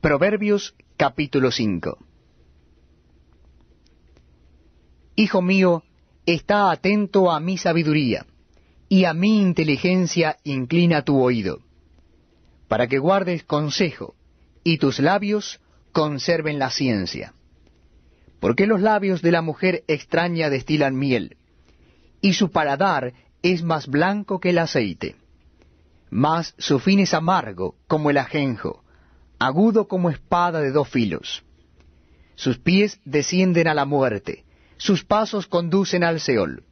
Proverbios capítulo 5 Hijo mío, está atento a mi sabiduría, y a mi inteligencia inclina tu oído, para que guardes consejo, y tus labios conserven la ciencia. Porque los labios de la mujer extraña destilan miel, y su paladar es más blanco que el aceite. Mas su fin es amargo como el ajenjo, agudo como espada de dos filos. Sus pies descienden a la muerte, sus pasos conducen al Seol.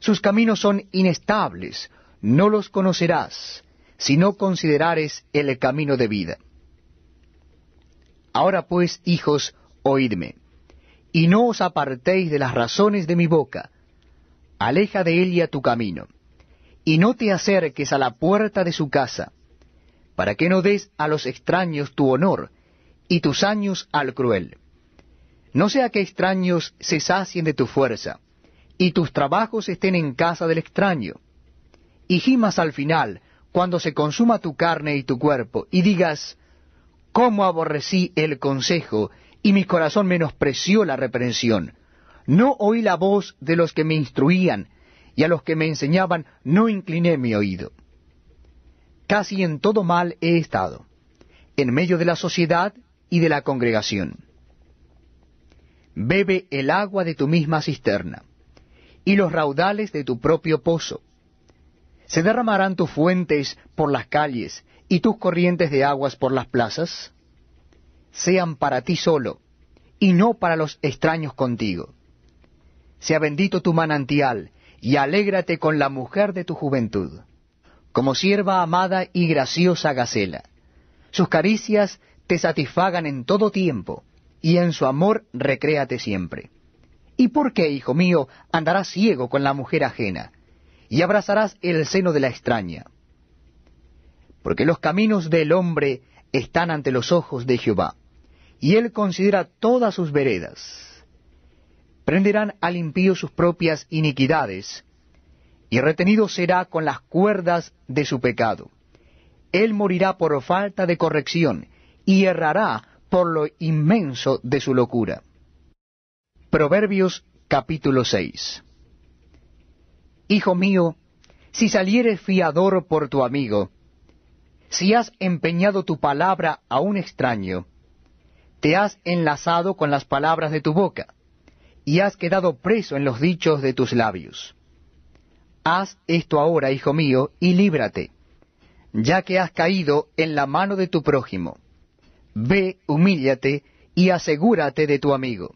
Sus caminos son inestables, no los conocerás, si no considerares el camino de vida. Ahora pues, hijos, oídme, y no os apartéis de las razones de mi boca. Aleja de ella tu camino, y no te acerques a la puerta de su casa, para que no des a los extraños tu honor, y tus años al cruel. No sea que extraños se sacien de tu fuerza, y tus trabajos estén en casa del extraño. Y gimas al final, cuando se consuma tu carne y tu cuerpo, y digas, cómo aborrecí el consejo, y mi corazón menospreció la reprensión. No oí la voz de los que me instruían, y a los que me enseñaban no incliné mi oído. Casi en todo mal he estado, en medio de la sociedad y de la congregación. Bebe el agua de tu misma cisterna, y los raudales de tu propio pozo. Se derramarán tus fuentes por las calles, y tus corrientes de aguas por las plazas, sean para ti solo, y no para los extraños contigo. Sea bendito tu manantial, y alégrate con la mujer de tu juventud, como sierva amada y graciosa Gacela. Sus caricias te satisfagan en todo tiempo, y en su amor recréate siempre. ¿Y por qué, hijo mío, andarás ciego con la mujer ajena, y abrazarás el seno de la extraña? Porque los caminos del hombre están ante los ojos de Jehová, y él considera todas sus veredas. Prenderán al impío sus propias iniquidades, y retenido será con las cuerdas de su pecado. Él morirá por falta de corrección, y errará por lo inmenso de su locura. Proverbios capítulo 6 Hijo mío, si salieres fiador por tu amigo, si has empeñado tu palabra a un extraño, te has enlazado con las palabras de tu boca, y has quedado preso en los dichos de tus labios. Haz esto ahora, hijo mío, y líbrate, ya que has caído en la mano de tu prójimo. Ve, humíllate, y asegúrate de tu amigo.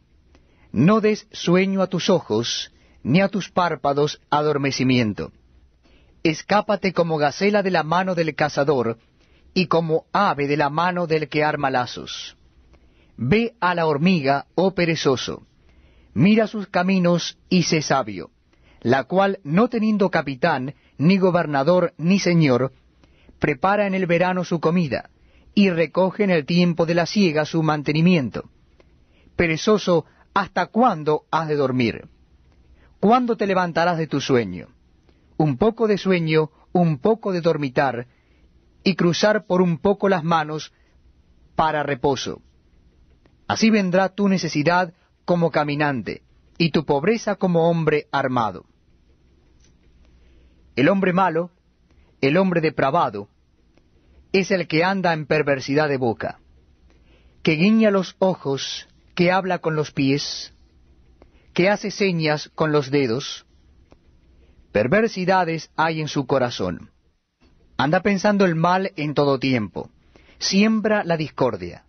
No des sueño a tus ojos, ni a tus párpados adormecimiento. Escápate como gacela de la mano del cazador, y como ave de la mano del que arma lazos. Ve a la hormiga, oh perezoso, mira sus caminos y sé sabio, la cual, no teniendo capitán, ni gobernador, ni señor, prepara en el verano su comida, y recoge en el tiempo de la siega su mantenimiento. Perezoso, ¿hasta cuándo has de dormir? ¿Cuándo te levantarás de tu sueño? Un poco de sueño, un poco de dormitar, y cruzar por un poco las manos para reposo. Así vendrá tu necesidad como caminante, y tu pobreza como hombre armado. El hombre malo, el hombre depravado, es el que anda en perversidad de boca, que guiña los ojos, que habla con los pies, que hace señas con los dedos. Perversidades hay en su corazón. Anda pensando el mal en todo tiempo, siembra la discordia.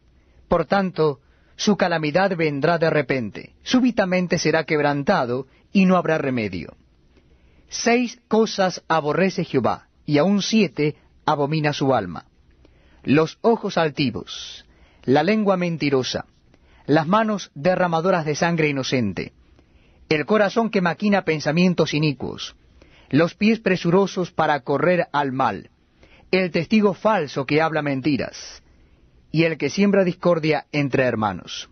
Por tanto, su calamidad vendrá de repente, súbitamente será quebrantado y no habrá remedio. Seis cosas aborrece Jehová, y aun siete abomina su alma. Los ojos altivos, la lengua mentirosa, las manos derramadoras de sangre inocente, el corazón que maquina pensamientos inicuos, los pies presurosos para correr al mal, el testigo falso que habla mentiras, y el que siembra discordia entre hermanos.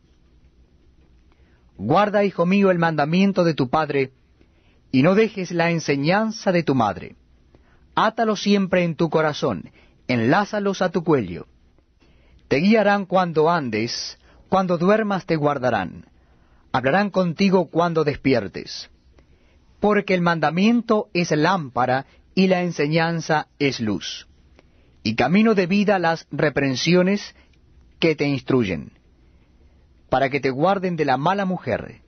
Guarda, hijo mío, el mandamiento de tu padre, y no dejes la enseñanza de tu madre. Átalo siempre en tu corazón, enlázalos a tu cuello. Te guiarán cuando andes, cuando duermas te guardarán. Hablarán contigo cuando despiertes. Porque el mandamiento es lámpara y la enseñanza es luz. Y camino de vida las reprensiones que te instruyen, para que te guarden de la mala mujer,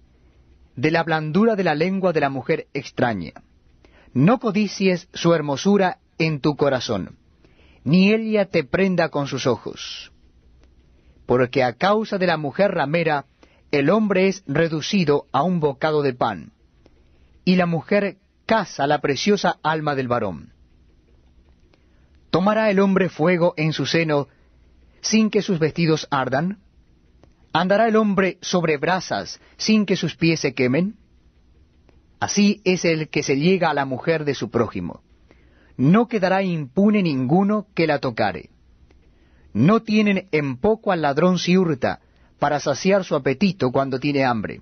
de la blandura de la lengua de la mujer extraña. No codicies su hermosura en tu corazón, ni ella te prenda con sus ojos. Porque a causa de la mujer ramera, el hombre es reducido a un bocado de pan, y la mujer caza la preciosa alma del varón. ¿Tomará el hombre fuego en su seno sin que sus vestidos ardan? ¿Andará el hombre sobre brasas sin que sus pies se quemen? Así es el que se llega a la mujer de su prójimo. No quedará impune ninguno que la tocare. No tienen en poco al ladrón si hurta, para saciar su apetito cuando tiene hambre.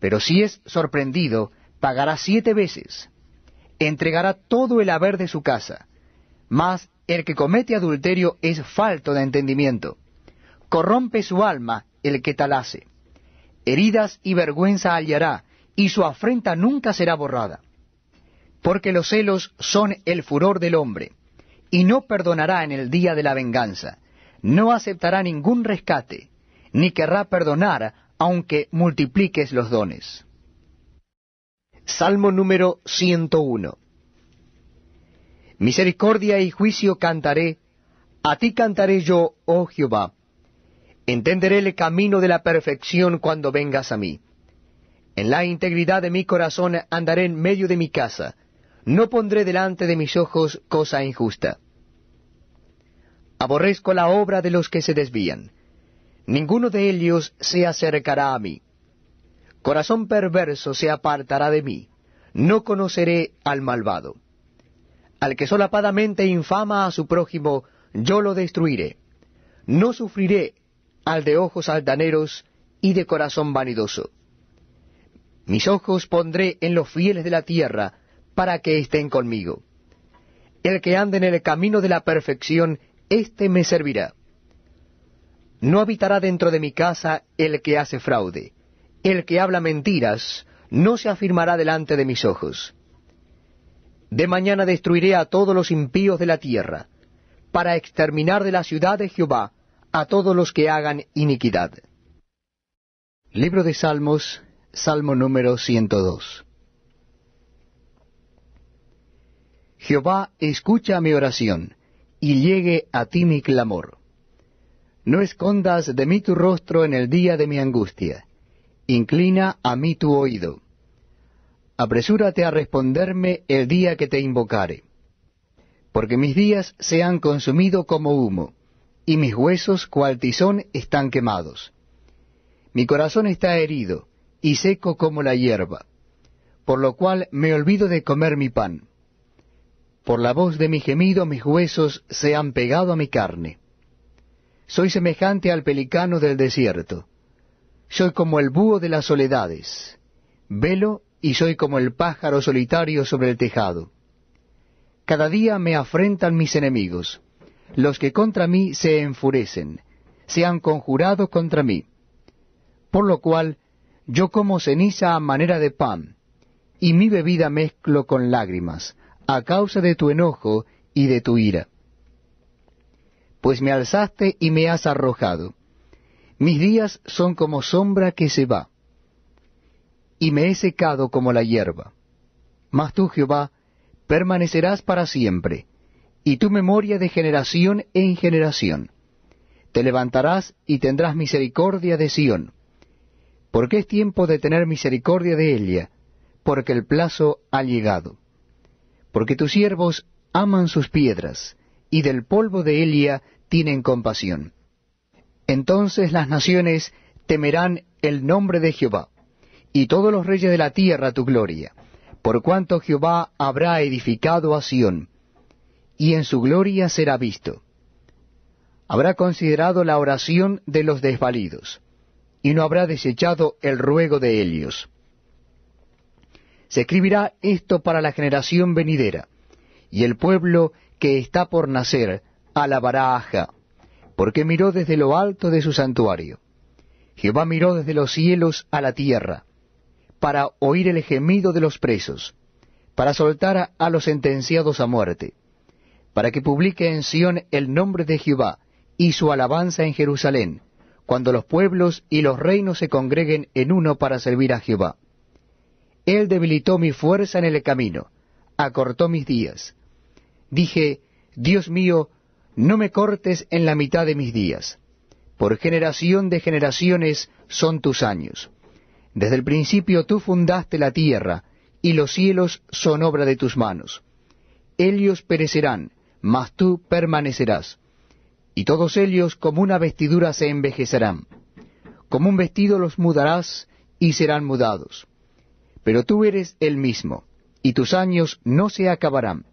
Pero si es sorprendido, pagará siete veces. Entregará todo el haber de su casa. Mas el que comete adulterio es falto de entendimiento. Corrompe su alma el que tal hace. Heridas y vergüenza hallará, y su afrenta nunca será borrada. Porque los celos son el furor del hombre, y no perdonará en el día de la venganza, no aceptará ningún rescate, ni querrá perdonar aunque multipliques los dones. Salmo número 101 Misericordia y juicio cantaré, a ti cantaré yo, oh Jehová. Entenderé el camino de la perfección cuando vengas a mí. En la integridad de mi corazón andaré en medio de mi casa, no pondré delante de mis ojos cosa injusta. Aborrezco la obra de los que se desvían. Ninguno de ellos se acercará a mí. Corazón perverso se apartará de mí. No conoceré al malvado. Al que solapadamente infama a su prójimo, yo lo destruiré. No sufriré al de ojos altaneros y de corazón vanidoso. Mis ojos pondré en los fieles de la tierra, para que estén conmigo. El que ande en el camino de la perfección, éste me servirá. No habitará dentro de mi casa el que hace fraude. El que habla mentiras, no se afirmará delante de mis ojos. De mañana destruiré a todos los impíos de la tierra, para exterminar de la ciudad de Jehová a todos los que hagan iniquidad. Libro de Salmos, Salmo número 102. Jehová, escucha mi oración, y llegue a ti mi clamor. No escondas de mí tu rostro en el día de mi angustia, inclina a mí tu oído apresúrate a responderme el día que te invocare. Porque mis días se han consumido como humo, y mis huesos cual tizón están quemados. Mi corazón está herido, y seco como la hierba, por lo cual me olvido de comer mi pan. Por la voz de mi gemido mis huesos se han pegado a mi carne. Soy semejante al pelicano del desierto. Soy como el búho de las soledades. Velo y soy como el pájaro solitario sobre el tejado. Cada día me afrentan mis enemigos, los que contra mí se enfurecen, se han conjurado contra mí. Por lo cual yo como ceniza a manera de pan, y mi bebida mezclo con lágrimas, a causa de tu enojo y de tu ira. Pues me alzaste y me has arrojado. Mis días son como sombra que se va y me he secado como la hierba. Mas tú, Jehová, permanecerás para siempre, y tu memoria de generación en generación. Te levantarás y tendrás misericordia de Sión, porque es tiempo de tener misericordia de ella, porque el plazo ha llegado. Porque tus siervos aman sus piedras, y del polvo de Elia tienen compasión. Entonces las naciones temerán el nombre de Jehová y todos los reyes de la tierra tu gloria, por cuanto Jehová habrá edificado a Sión, y en su gloria será visto. Habrá considerado la oración de los desvalidos, y no habrá desechado el ruego de ellos. Se escribirá esto para la generación venidera, y el pueblo que está por nacer alabará a porque miró desde lo alto de su santuario. Jehová miró desde los cielos a la tierra, para oír el gemido de los presos, para soltar a los sentenciados a muerte, para que publique en Sión el nombre de Jehová y su alabanza en Jerusalén, cuando los pueblos y los reinos se congreguen en uno para servir a Jehová. Él debilitó mi fuerza en el camino, acortó mis días. Dije, Dios mío, no me cortes en la mitad de mis días. Por generación de generaciones son tus años. Desde el principio tú fundaste la tierra, y los cielos son obra de tus manos. Ellos perecerán, mas tú permanecerás. Y todos ellos como una vestidura se envejecerán. Como un vestido los mudarás y serán mudados. Pero tú eres el mismo, y tus años no se acabarán.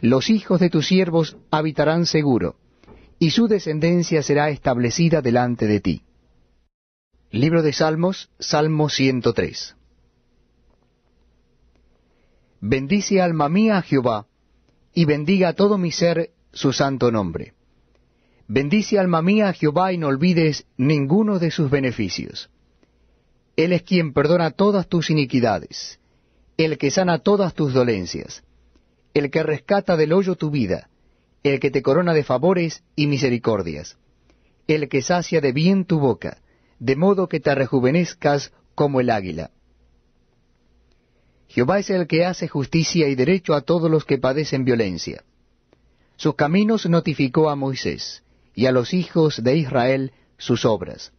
Los hijos de tus siervos habitarán seguro, y su descendencia será establecida delante de ti. Libro de Salmos, Salmo 103. Bendice alma mía a Jehová, y bendiga todo mi ser su santo nombre. Bendice alma mía a Jehová y no olvides ninguno de sus beneficios. Él es quien perdona todas tus iniquidades, el que sana todas tus dolencias, el que rescata del hoyo tu vida, el que te corona de favores y misericordias, el que sacia de bien tu boca, de modo que te rejuvenezcas como el águila. Jehová es el que hace justicia y derecho a todos los que padecen violencia. Sus caminos notificó a Moisés, y a los hijos de Israel sus obras.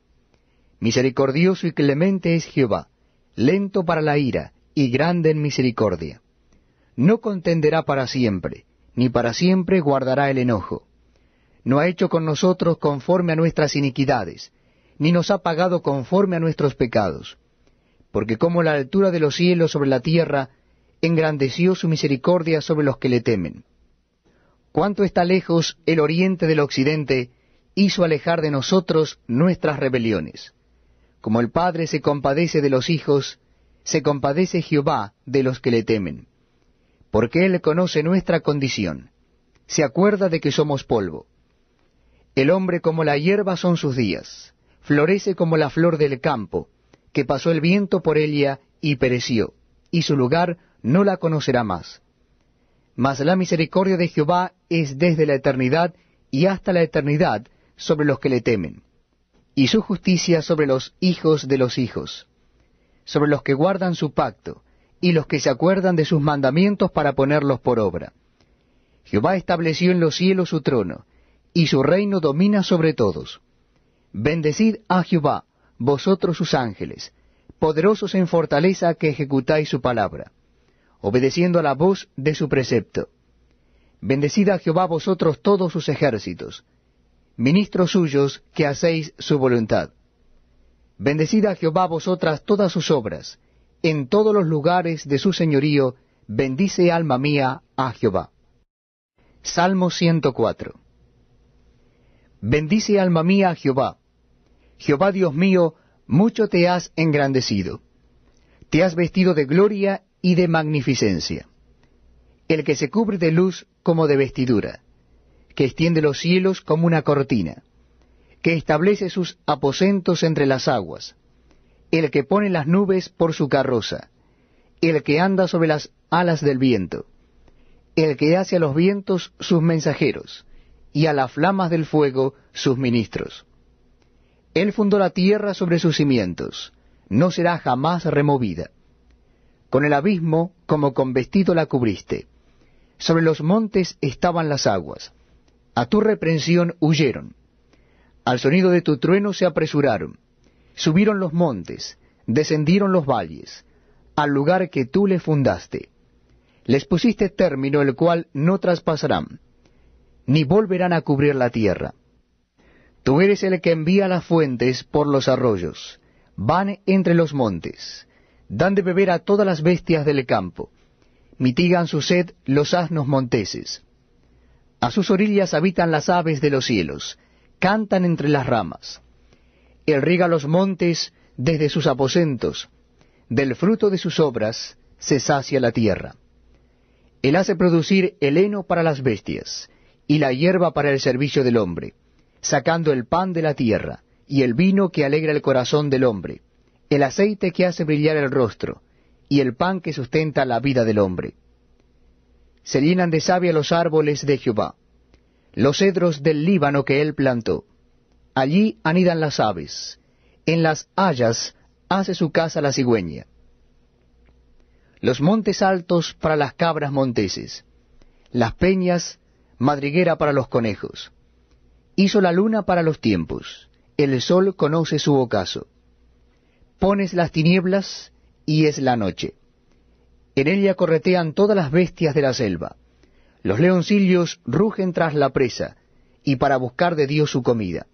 Misericordioso y clemente es Jehová, lento para la ira, y grande en misericordia. No contenderá para siempre, ni para siempre guardará el enojo. No ha hecho con nosotros conforme a nuestras iniquidades, ni nos ha pagado conforme a nuestros pecados porque como la altura de los cielos sobre la tierra, engrandeció su misericordia sobre los que le temen. Cuánto está lejos el oriente del occidente, hizo alejar de nosotros nuestras rebeliones. Como el Padre se compadece de los hijos, se compadece Jehová de los que le temen. Porque Él conoce nuestra condición, se acuerda de que somos polvo. El hombre como la hierba son sus días, florece como la flor del campo, que pasó el viento por ella y pereció, y su lugar no la conocerá más. Mas la misericordia de Jehová es desde la eternidad y hasta la eternidad sobre los que le temen, y su justicia sobre los hijos de los hijos, sobre los que guardan su pacto, y los que se acuerdan de sus mandamientos para ponerlos por obra. Jehová estableció en los cielos su trono, y su reino domina sobre todos. Bendecid a Jehová, vosotros sus ángeles, poderosos en fortaleza que ejecutáis su palabra, obedeciendo a la voz de su precepto. Bendecid a Jehová vosotros todos sus ejércitos, ministros suyos que hacéis su voluntad. Bendecid a Jehová vosotras todas sus obras, en todos los lugares de su señorío, bendice alma mía a Jehová. Salmo 104 Bendice alma mía a Jehová Jehová Dios mío, mucho te has engrandecido. Te has vestido de gloria y de magnificencia. El que se cubre de luz como de vestidura, que extiende los cielos como una cortina, que establece sus aposentos entre las aguas, el que pone las nubes por su carroza, el que anda sobre las alas del viento, el que hace a los vientos sus mensajeros, y a las flamas del fuego sus ministros él fundó la tierra sobre sus cimientos, no será jamás removida. Con el abismo como con vestido la cubriste. Sobre los montes estaban las aguas. A tu reprensión huyeron. Al sonido de tu trueno se apresuraron. Subieron los montes, descendieron los valles, al lugar que tú le fundaste. Les pusiste término el cual no traspasarán, ni volverán a cubrir la tierra. Tú eres el que envía las fuentes por los arroyos, van entre los montes, dan de beber a todas las bestias del campo, mitigan su sed los asnos monteses. A sus orillas habitan las aves de los cielos, cantan entre las ramas. Él riega los montes desde sus aposentos, del fruto de sus obras se sacia la tierra. Él hace producir el heno para las bestias, y la hierba para el servicio del hombre sacando el pan de la tierra, y el vino que alegra el corazón del hombre, el aceite que hace brillar el rostro, y el pan que sustenta la vida del hombre. Se llenan de savia los árboles de Jehová, los cedros del Líbano que él plantó. Allí anidan las aves, en las hayas hace su casa la cigüeña. Los montes altos para las cabras monteses, las peñas madriguera para los conejos. Hizo la luna para los tiempos, el sol conoce su ocaso. Pones las tinieblas y es la noche. En ella corretean todas las bestias de la selva. Los leoncillos rugen tras la presa, y para buscar de Dios su comida.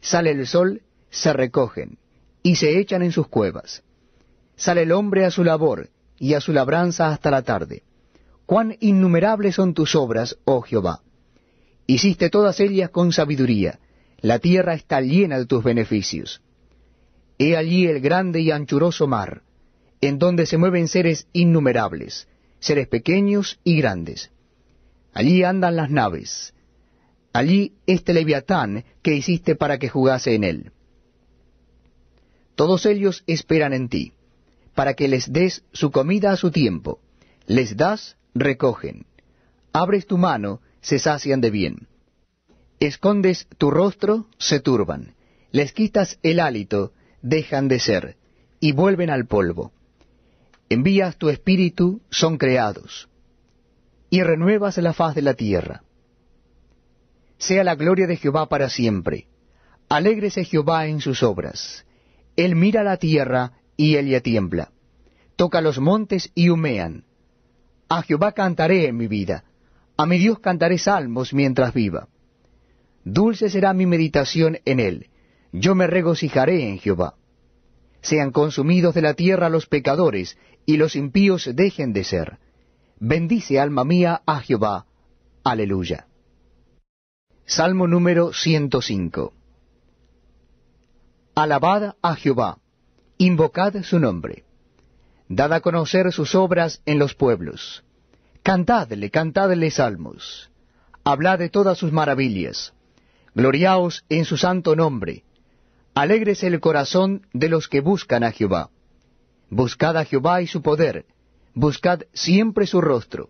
Sale el sol, se recogen, y se echan en sus cuevas. Sale el hombre a su labor, y a su labranza hasta la tarde. Cuán innumerables son tus obras, oh Jehová. Hiciste todas ellas con sabiduría, la tierra está llena de tus beneficios. He allí el grande y anchuroso mar, en donde se mueven seres innumerables, seres pequeños y grandes. Allí andan las naves, allí este leviatán que hiciste para que jugase en él. Todos ellos esperan en ti, para que les des su comida a su tiempo. Les das, recogen. Abres tu mano, se sacian de bien. Escondes tu rostro, se turban. Les quitas el hálito, dejan de ser, y vuelven al polvo envías tu espíritu, son creados, y renuevas la faz de la tierra. Sea la gloria de Jehová para siempre. Alégrese Jehová en sus obras. Él mira la tierra y ella tiembla. Toca los montes y humean. A Jehová cantaré en mi vida. A mi Dios cantaré salmos mientras viva. Dulce será mi meditación en él. Yo me regocijaré en Jehová. Sean consumidos de la tierra los pecadores, y los impíos dejen de ser. Bendice alma mía a Jehová. Aleluya. Salmo número 105. Alabad a Jehová, invocad su nombre. Dad a conocer sus obras en los pueblos. Cantadle, cantadle salmos. Hablad de todas sus maravillas. Gloriaos en su santo nombre. Alégrese el corazón de los que buscan a Jehová. Buscad a Jehová y su poder, buscad siempre su rostro.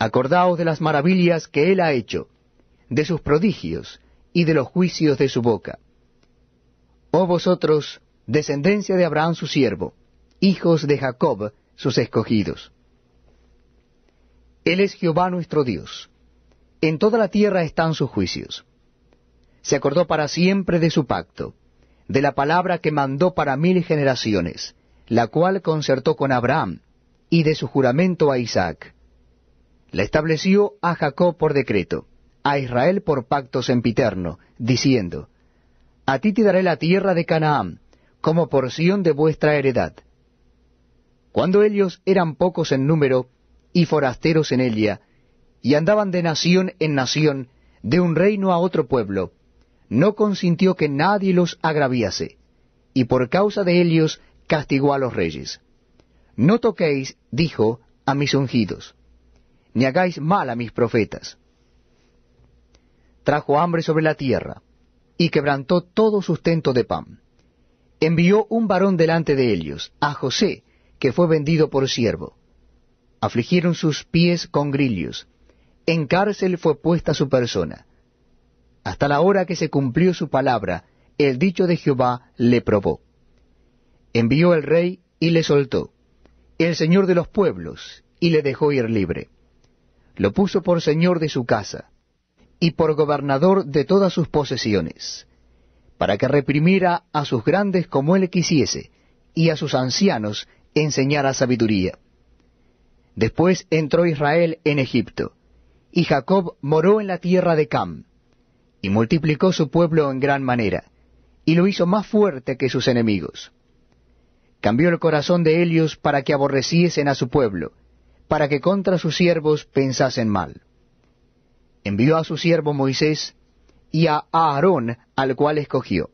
Acordaos de las maravillas que él ha hecho, de sus prodigios y de los juicios de su boca. Oh vosotros, descendencia de Abraham su siervo, hijos de Jacob sus escogidos. Él es Jehová nuestro Dios. En toda la tierra están sus juicios. Se acordó para siempre de su pacto, de la palabra que mandó para mil generaciones, la cual concertó con Abraham, y de su juramento a Isaac. La estableció a Jacob por decreto, a Israel por pacto sempiterno, diciendo, A ti te daré la tierra de Canaán, como porción de vuestra heredad. Cuando ellos eran pocos en número y forasteros en ella, y andaban de nación en nación, de un reino a otro pueblo, no consintió que nadie los agraviase, y por causa de ellos castigó a los reyes. No toquéis, dijo, a mis ungidos, ni hagáis mal a mis profetas. Trajo hambre sobre la tierra, y quebrantó todo sustento de pan. Envió un varón delante de ellos, a José, que fue vendido por siervo. Afligieron sus pies con grillos. En cárcel fue puesta su persona. Hasta la hora que se cumplió su palabra, el dicho de Jehová le probó envió el rey y le soltó, el señor de los pueblos, y le dejó ir libre. Lo puso por señor de su casa, y por gobernador de todas sus posesiones, para que reprimiera a sus grandes como él quisiese, y a sus ancianos enseñara sabiduría. Después entró Israel en Egipto, y Jacob moró en la tierra de Cam, y multiplicó su pueblo en gran manera, y lo hizo más fuerte que sus enemigos cambió el corazón de ellos para que aborreciesen a su pueblo, para que contra sus siervos pensasen mal. Envió a su siervo Moisés y a Aarón, al cual escogió.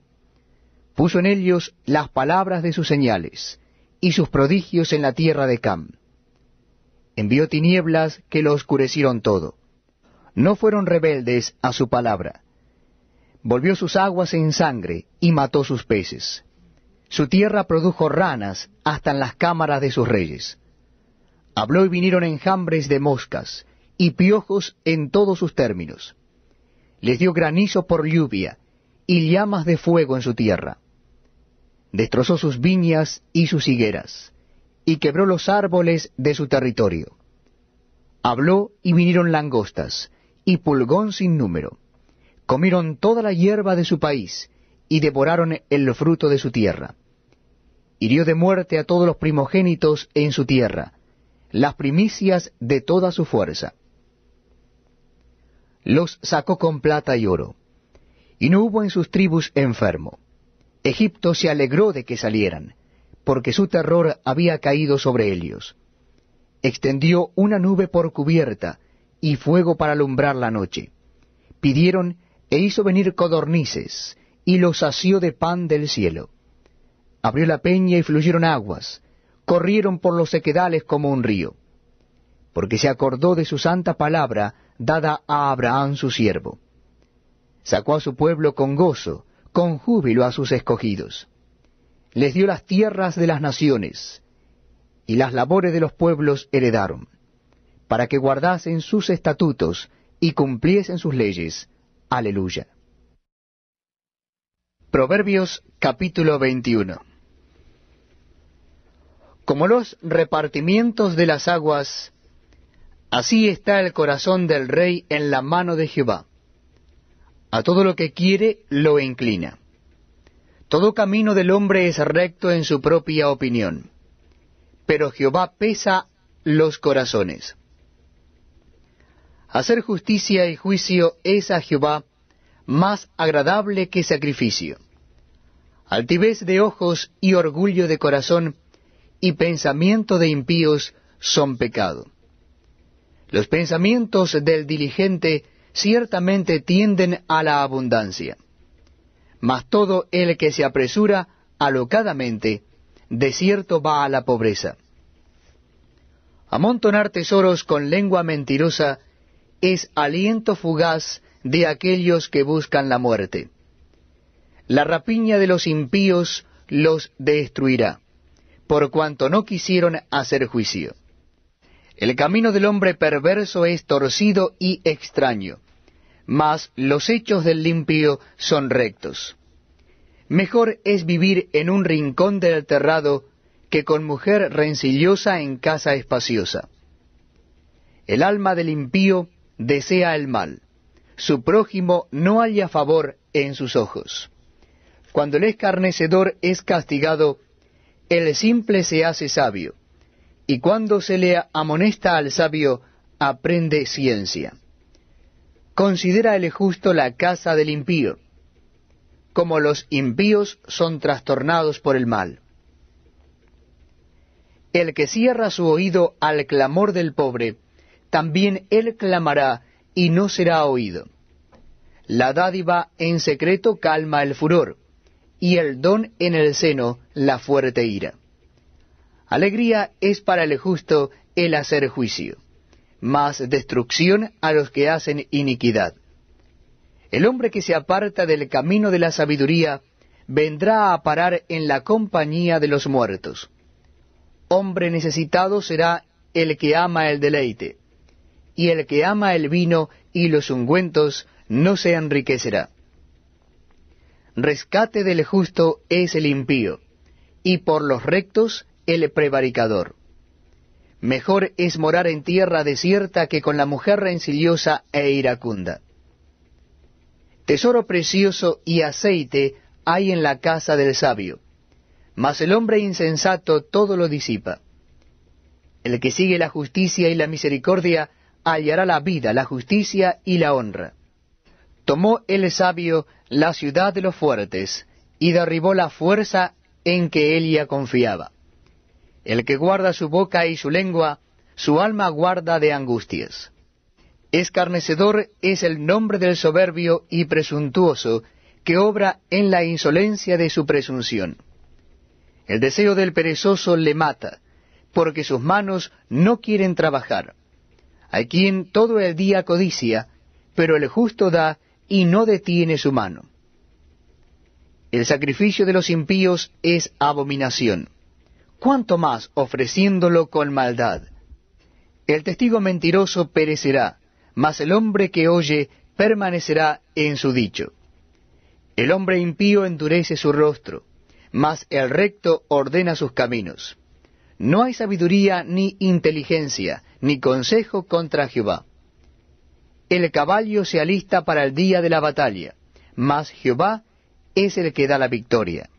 Puso en ellos las palabras de sus señales, y sus prodigios en la tierra de Cam. Envió tinieblas que lo oscurecieron todo. No fueron rebeldes a su palabra. volvió sus aguas en sangre y mató sus peces. Su tierra produjo ranas hasta en las cámaras de sus reyes. Habló y vinieron enjambres de moscas y piojos en todos sus términos. Les dio granizo por lluvia y llamas de fuego en su tierra. Destrozó sus viñas y sus higueras, y quebró los árboles de su territorio. Habló y vinieron langostas, y pulgón sin número. Comieron toda la hierba de su país, y devoraron el fruto de su tierra. Hirió de muerte a todos los primogénitos en su tierra, las primicias de toda su fuerza. Los sacó con plata y oro, y no hubo en sus tribus enfermo. Egipto se alegró de que salieran, porque su terror había caído sobre ellos. Extendió una nube por cubierta, y fuego para alumbrar la noche. Pidieron e hizo venir codornices, y los sació de pan del cielo. Abrió la peña y fluyeron aguas, corrieron por los sequedales como un río, porque se acordó de su santa palabra dada a Abraham su siervo. Sacó a su pueblo con gozo, con júbilo a sus escogidos. Les dio las tierras de las naciones, y las labores de los pueblos heredaron, para que guardasen sus estatutos y cumpliesen sus leyes. Aleluya. Proverbios capítulo 21 Como los repartimientos de las aguas, así está el corazón del rey en la mano de Jehová. A todo lo que quiere lo inclina. Todo camino del hombre es recto en su propia opinión, pero Jehová pesa los corazones. Hacer justicia y juicio es a Jehová más agradable que sacrificio. Altivez de ojos y orgullo de corazón y pensamiento de impíos son pecado. Los pensamientos del diligente ciertamente tienden a la abundancia, mas todo el que se apresura alocadamente, de cierto va a la pobreza. Amontonar tesoros con lengua mentirosa es aliento fugaz de aquellos que buscan la muerte. La rapiña de los impíos los destruirá, por cuanto no quisieron hacer juicio. El camino del hombre perverso es torcido y extraño, mas los hechos del limpio son rectos. Mejor es vivir en un rincón del terrado que con mujer rencillosa en casa espaciosa. El alma del impío desea el mal, su prójimo no halla favor en sus ojos. Cuando el escarnecedor es castigado, el simple se hace sabio, y cuando se le amonesta al sabio, aprende ciencia. Considera el justo la casa del impío, como los impíos son trastornados por el mal. El que cierra su oído al clamor del pobre, también él clamará y no será oído. La dádiva en secreto calma el furor, y el don en el seno la fuerte ira. Alegría es para el justo el hacer juicio, mas destrucción a los que hacen iniquidad. El hombre que se aparta del camino de la sabiduría vendrá a parar en la compañía de los muertos. Hombre necesitado será el que ama el deleite, y el que ama el vino y los ungüentos no se enriquecerá. Rescate del justo es el impío, y por los rectos el prevaricador. Mejor es morar en tierra desierta que con la mujer rencillosa e iracunda. Tesoro precioso y aceite hay en la casa del sabio, mas el hombre insensato todo lo disipa. El que sigue la justicia y la misericordia hallará la vida, la justicia y la honra. Tomó el sabio la ciudad de los fuertes, y derribó la fuerza en que él ya confiaba. El que guarda su boca y su lengua, su alma guarda de angustias. Escarnecedor es el nombre del soberbio y presuntuoso, que obra en la insolencia de su presunción. El deseo del perezoso le mata, porque sus manos no quieren trabajar. Hay quien todo el día codicia, pero el justo da y no detiene su mano. El sacrificio de los impíos es abominación, cuanto más ofreciéndolo con maldad. El testigo mentiroso perecerá, mas el hombre que oye permanecerá en su dicho. El hombre impío endurece su rostro, mas el recto ordena sus caminos. No hay sabiduría ni inteligencia, ni consejo contra Jehová. El caballo se alista para el día de la batalla, mas Jehová es el que da la victoria.